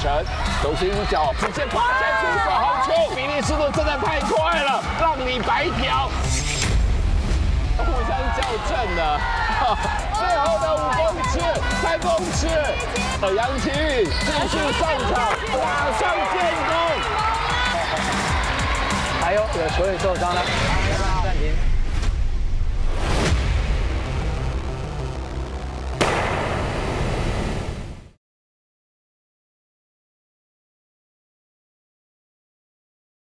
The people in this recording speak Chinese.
神，首先脚直接趴下去，转好球，比利速度真的太快了，让你白条。互相校正的，最后的五公尺、三公尺，杨奇继续上场，马上进攻。还有有球员受伤了。